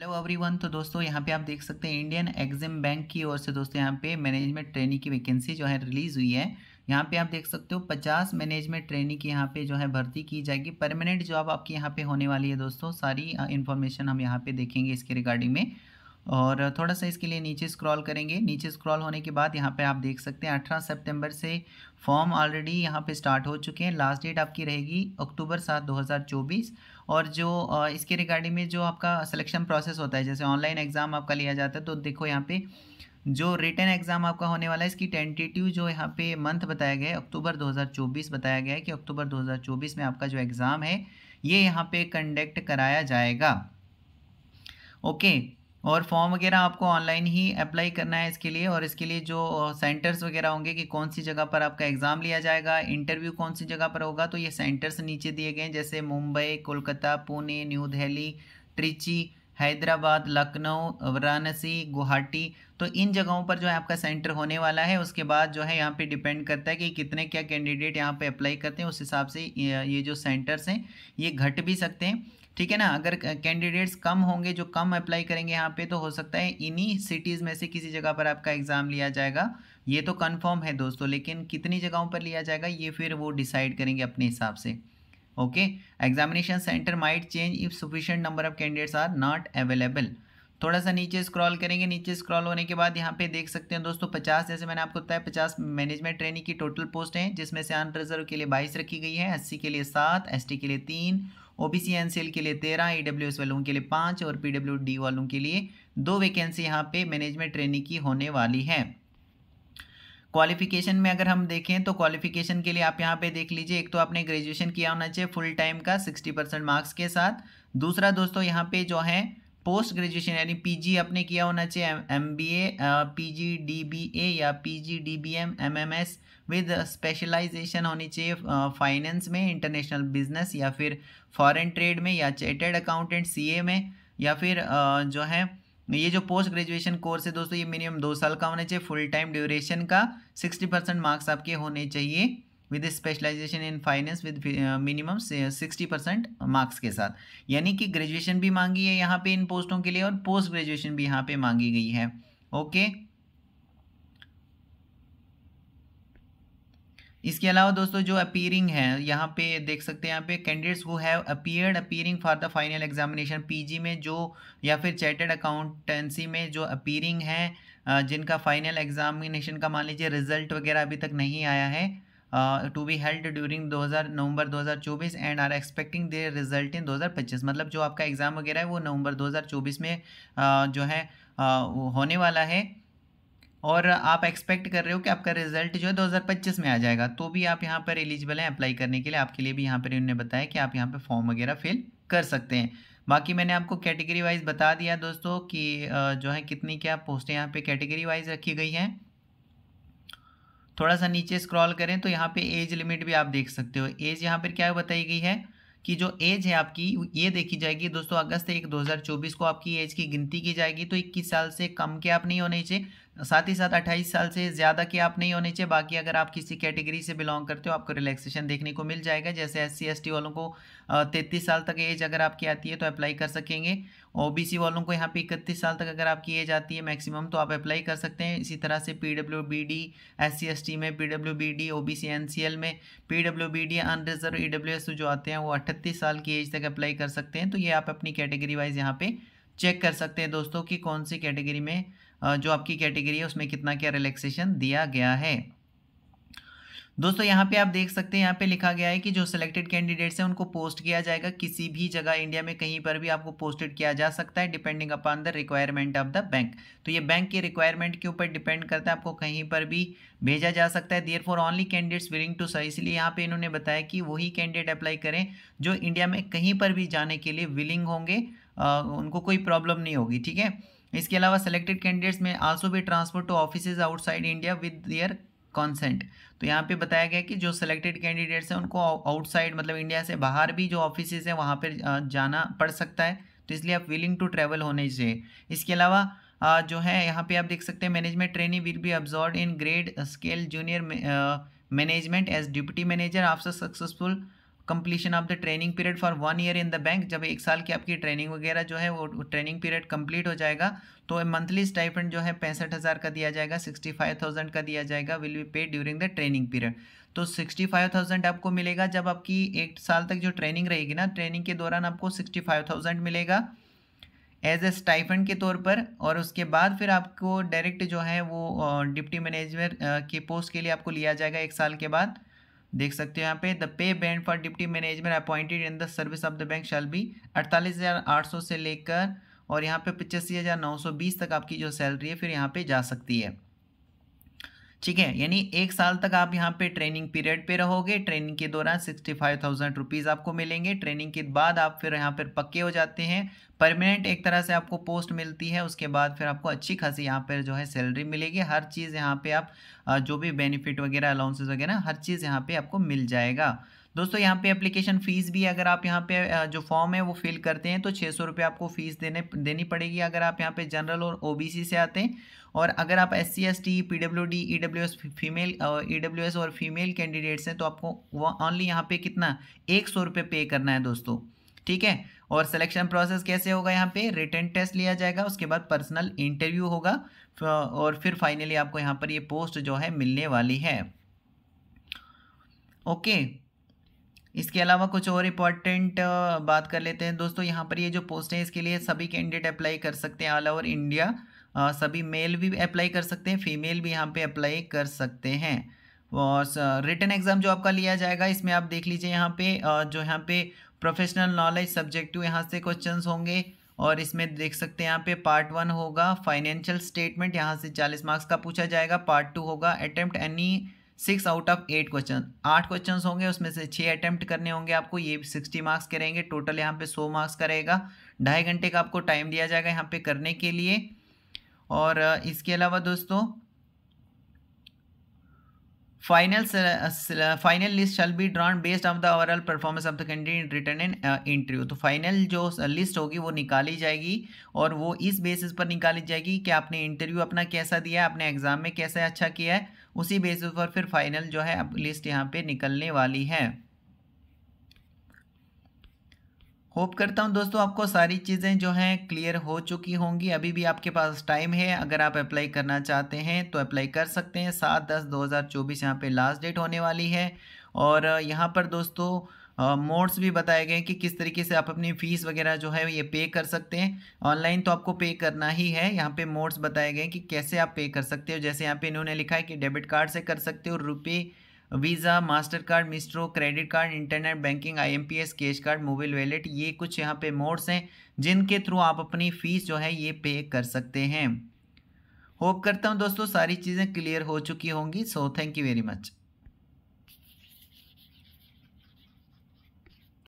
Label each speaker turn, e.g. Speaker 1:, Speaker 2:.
Speaker 1: Hello everyone तो दोस्तों यहाँ पे आप देख सकते हैं इंडियन एग्जिम बैंक की ओर से दोस्तों यहाँ पे मैनेजमेंट ट्रेनिंग की वैकेंसी जो है रिलीज़ हुई है। यहाँ पे आप देख सकते हो पचास मैनेजमेंट ट्रेनिंग की यहाँ पे जो है भर्ती की जाएगी। परमानेंट जॉब आपकी यहाँ पे होने वाली है दोस्तों, सारी इन्फॉर्मेशन हम यहाँ पे देखेंगे इसके रिगार्डिंग में। और थोड़ा सा इसके लिए नीचे स्क्रॉल करेंगे। नीचे स्क्रॉल होने के बाद यहाँ पे आप देख सकते हैं, अठारह सितंबर से फॉर्म ऑलरेडी यहाँ पे स्टार्ट हो चुके हैं। लास्ट डेट आपकी रहेगी अक्टूबर सात 2024 और जो इसके रिगार्डिंग में जो आपका सिलेक्शन प्रोसेस होता है, जैसे ऑनलाइन एग्ज़ाम आपका लिया जाता है तो देखो यहाँ पे जो रिटर्न एग्ज़ाम आपका होने वाला है, इसकी टेंटेटिव जो यहाँ पे मंथ बताया गया है, अक्टूबर 2024 बताया गया है कि अक्टूबर 2024 में आपका जो एग्ज़ाम है, ये यहाँ पे कंडक्ट कराया जाएगा। ओके और फॉर्म वगैरह आपको ऑनलाइन ही अप्लाई करना है इसके लिए और इसके लिए जो सेंटर्स वगैरह होंगे कि कौन सी जगह पर आपका एग्ज़ाम लिया जाएगा इंटरव्यू कौन सी जगह पर होगा तो ये सेंटर्स नीचे दिए गए हैं, जैसे मुंबई, कोलकाता, पुणे न्यू दिल्ली ट्रिची हैदराबाद, लखनऊ, वाराणसी, गुवाहाटी तो इन जगहों पर जो है आपका सेंटर होने वाला है। उसके बाद जो है यहाँ पे डिपेंड करता है कि कितने क्या कैंडिडेट यहाँ पे अप्लाई करते हैं। उस हिसाब से ये जो सेंटर्स हैं, ये घट भी सकते हैं। ठीक है ना? अगर कैंडिडेट्स कम होंगे, जो कम अप्लाई करेंगे यहाँ पे तो हो सकता है इन्हीं सिटीज़ में से किसी जगह पर आपका एग्ज़ाम लिया जाएगा। ये तो कन्फर्म है दोस्तों, लेकिन कितनी जगहों पर लिया जाएगा, ये फिर वो डिसाइड करेंगे अपने हिसाब से। Okay examination centre might change if sufficient number of candidates are not available थोड़ा सा नीचे स्क्रॉल करेंगे, नीचे स्क्रॉल होने के बाद यहाँ पे देख सकते हैं दोस्तों, पचास, जैसे मैंने आपको बताया, पचास मैनेजमेंट ट्रेनिंग की टोटल पोस्ट हैं, जिसमें से अन रिज़र्व के लिए बाईस रखी गई है एससी के लिए सात एस के लिए तीन O B C N C L के लिए तेरह ई डब्ल्यू एस वालों के लिए पाँच और पी डब्ल्यू डी वालों के लिए दो वैकेंसी यहाँ पे मैनेजमेंट ट्रेनिंग की होने वाली है। क्वालिफिकेशन में अगर हम देखें तो क्वालिफिकेशन के लिए आप यहाँ पे देख लीजिए, एक तो आपने ग्रेजुएशन किया होना चाहिए फुल टाइम का सिक्सटी परसेंट मार्क्स के साथ। दूसरा दोस्तों यहाँ पे जो है पोस्ट ग्रेजुएशन यानी पीजी आपने किया होना चाहिए एमबीए पीजी डीबीए या PG DBM MMS with specialisation होनी चाहिए फाइनेंस में इंटरनेशनल बिज़नेस या फिर फॉरेन ट्रेड में या चार्टर्ड अकाउंटेंट सीए में या फिर uh, जो है ये जो पोस्ट ग्रेजुएशन कोर्स है दोस्तों ये मिनिमम दो साल का होना चाहिए फुल टाइम ड्यूरेशन का सिक्सटी परसेंट मार्क्स आपके होने चाहिए। With specialisation in finance with minimum sixty percent marks के साथ यानी कि ग्रेजुएशन भी मांगी है यहाँ पे इन पोस्टों के लिए और पोस्ट ग्रेजुएशन भी यहाँ पे मांगी गई है ओके? इसके अलावा दोस्तों जो अपीयरिंग है, यहाँ पे देख सकते हैं यहाँ पे कैंडिडेट्स वो have appeared appearing for the final examination PG में जो या फिर चार्टर्ड अकाउंटेंसी में जो अपीयरिंग है जिनका फाइनल एग्जामिनेशन का मान लीजिए रिज़ल्ट वगैरह अभी तक नहीं आया है to be held during 2000 November 2024 and are expecting their result in 2025 मतलब जो आपका एग्ज़ाम वगैरह है वो नवंबर 2024 में uh, जो है uh, होने वाला है. और आप एक्सपेक्ट कर रहे हो कि आपका रिज़ल्ट जो है 2025 में आ जाएगा. तो भी आप यहाँ पर एलिजिबल हैं अप्लाई करने के लिए. आपके लिए भी यहाँ पर इन्होंने बताया कि आप यहाँ पर फॉर्म वगैरह फिल कर सकते हैं. बाकी मैंने आपको कैटेगरी वाइज बता दिया दोस्तों कि जो है कितनी क्या पोस्टें यहाँ पे कैटेगरी वाइज रखी गई हैं. थोड़ा सा नीचे स्क्रॉल करें तो यहाँ पे एज लिमिट भी आप देख सकते हो। एज यहाँ पर क्या बताई गई है कि जो एज है आपकी, ये देखी जाएगी दोस्तों अगस्त एक 2024 को आपकी एज की गिनती की जाएगी। तो 21 साल से कम के आप नहीं होने चाहिए। साथ ही साथ अट्ठाईस साल से ज़्यादा के आप नहीं होने चाहिए बाकी अगर आप किसी कैटेगरी से बिलोंग करते हो, आपको रिलैक्सेशन देखने को मिल जाएगा। जैसे एस सी वालों को तैतीस साल तक एज अगर आपकी आती है तो अप्लाई कर सकेंगे। ओबीसी वालों को यहाँ पे इकतीस साल तक अगर आपकी एज आती है मैक्सिमम तो आप अप्लाई कर सकते हैं। इसी तरह से P W B D S C S T में P W B D O B C N C L में P W B D unreserved E W S जो आते हैं, वो अट्ठतीस साल की एज तक अप्लाई कर सकते हैं। तो ये आप अपनी कैटेगरी वाइज यहाँ पे चेक कर सकते हैं दोस्तों कि कौन सी कैटेगरी में जो आपकी कैटेगरी है, उसमें कितना क्या रिलैक्सेशन दिया गया है। दोस्तों, यहाँ पे आप देख सकते हैं, यहाँ पे लिखा गया है कि जो सिलेक्टेड कैंडिडेट्स हैं, उनको पोस्ट किया जाएगा। किसी भी जगह इंडिया में कहीं पर भी आपको पोस्टेड किया जा सकता है depending upon the requirement of the bank तो ये बैंक के रिक्वायरमेंट के ऊपर डिपेंड करता है, आपको कहीं पर भी भेजा जा सकता है। Therefore only candidates willing to serve इसलिए यहाँ पे इन्होंने बताया कि वही कैंडिडेट अप्लाई करें, जो इंडिया में कहीं पर भी जाने के लिए विलिंग होंगे। उनको कोई प्रॉब्लम नहीं होगी, ठीक है? इसके अलावा सेलेक्टेड कैंडिडेट्स में आल्सो भी transfer to office outside India with their consent तो यहाँ पे बताया गया कि जो सिलेक्टेड कैंडिडेट्स हैं, उनको आउटसाइड मतलब इंडिया से बाहर भी जो ऑफ़िस हैं, वहाँ पर जाना पड़ सकता है। तो इसलिए आप विलिंग टू ट्रैवल होने चाहिए। इसके अलावा जो है, यहाँ पे आप देख सकते हैं management training will be absorb in grade scale junior management as deputy manager after successful completion of the training period for one year in the bank जब एक साल की आपकी ट्रेनिंग वगैरह जो है वो ट्रेनिंग पीरियड कंप्लीट हो जाएगा तो मंथली स्टाइपेंड जो है पैंसठ हज़ार का दिया जाएगा सिक्सटी फाइव थाउज़ेंड का दिया जाएगा will be paid during the training period तो सिक्सटी फाइव थाउज़ेंड आपको मिलेगा जब आपकी एक साल तक जो ट्रेनिंग रहेगी ना ट्रेनिंग के दौरान आपको सिक्सटी फाइव थाउज़ेंड मिलेगा एज ए स्टाइफंड के तौर पर, और उसके बाद फिर आपको डायरेक्ट जो है वो डिप्टी मैनेजर के पोस्ट के लिए आपको लिया जाएगा एक साल के बाद। देख सकते हो यहाँ पे, the pay band for deputy management appointed in the service of the bank shall be अड़तालीस हज़ार आठ सौ से लेकर और यहाँ पे पचासी हज़ार नौ सौ बीस तक आपकी जो सैलरी है, फिर यहाँ पे जा सकती है। ठीक है, यानी एक साल तक आप यहाँ पे ट्रेनिंग पीरियड पे रहोगे ट्रेनिंग के दौरान सिक्सटी फाइव थाउज़ेंड रुपीज़ आपको मिलेंगे। ट्रेनिंग के बाद आप फिर यहाँ पर पक्के हो जाते हैं। परमानेंट एक तरह से आपको पोस्ट मिलती है, उसके बाद फिर आपको अच्छी खासी यहाँ पर जो है सैलरी मिलेगी। हर चीज़ यहाँ पे आप जो भी बेनिफिट वगैरह अलाउंसेज वगैरह, हर चीज़ यहाँ पे आपको मिल जाएगा। दोस्तों, यहाँ पे एप्लीकेशन फ़ीस भी अगर आप यहाँ पे जो फॉर्म है वो फिल करते हैं तो छः सौ रुपये आपको फ़ीस देने, देनी पड़ेगी अगर आप यहाँ पे जनरल और ओबीसी से आते हैं। और अगर आप S C S T P W D E W S female E W S और फीमेल कैंडिडेट्स हैं तो आपको वो ऑनली यहाँ पे कितना? एक सौ रुपये पे करना है दोस्तों। ठीक है? और सिलेक्शन प्रोसेस कैसे होगा यहाँ पे? रिटर्न टेस्ट लिया जाएगा, उसके बाद पर्सनल इंटरव्यू होगा और फिर फाइनली आपको यहाँ पर ये पोस्ट जो है मिलने वाली है। ओके? इसके अलावा कुछ और इंपॉर्टेंट बात कर लेते हैं दोस्तों। यहाँ पर ये जो पोस्ट है, इसके लिए सभी कैंडिडेट अप्लाई कर सकते हैं ऑल ओवर इंडिया सभी मेल भी अप्लाई कर सकते हैं फीमेल भी यहाँ पे अप्लाई कर सकते हैं। और रिटर्न एग्ज़ाम जो आपका लिया जाएगा, इसमें आप देख लीजिए यहाँ पे जो यहाँ पे प्रोफेशनल नॉलेज सब्जेक्टिव यहाँ से क्वेश्चंस होंगे। और इसमें देख सकते हैं यहाँ पे पार्ट वन होगा फाइनेंशियल स्टेटमेंट यहाँ से चालीस मार्क्स का पूछा जाएगा पार्ट टू होगा attempt any six out of eight question आठ क्वेश्चन होंगे, उसमें से छः अटैम्प्ट करने होंगे आपको, ये सिक्सटी मार्क्स करेंगे टोटल यहाँ पे सौ मार्क्स करेगा। ढाई घंटे का आपको टाइम दिया जाएगा यहाँ पे करने के लिए। और इसके अलावा दोस्तों final final list shall be drawn based of the overall performance of the candidate written in interview तो फाइनल जो लिस्ट होगी वो निकाली जाएगी और वो इस बेसिस पर निकाली जाएगी कि आपने इंटरव्यू अपना कैसा दिया है, आपने एग्ज़ाम में कैसे अच्छा किया है, उसी बेसिस पर फिर फाइनल जो है लिस्ट यहाँ पे निकलने वाली है। होप करता हूँ दोस्तों आपको सारी चीज़ें जो हैं क्लियर हो चुकी होंगी। अभी भी आपके पास टाइम है। अगर आप अप्लाई करना चाहते हैं तो अप्लाई कर सकते हैं। सात दस दो हज़ार चौबीस यहाँ पर लास्ट डेट होने वाली है। और यहाँ पर दोस्तों मोड्स भी बताए गए कि किस तरीके से आप अपनी फ़ीस वगैरह जो है ये पे कर सकते हैं। ऑनलाइन तो आपको पे करना ही है। यहाँ पे मोड्स बताए गए कि कैसे आप पे कर सकते हो। जैसे यहाँ पे इन्होंने लिखा है कि डेबिट कार्ड से कर सकते हो। रुपये Visa Mastercard Maestro credit card internet banking IMPS cash card mobile wallet ये कुछ यहाँ पे मोड्स हैं, जिनके थ्रू आप अपनी फ़ीस जो है ये पे कर सकते हैं। होप करता हूँ दोस्तों सारी चीज़ें क्लियर हो चुकी होंगी। So thank you very much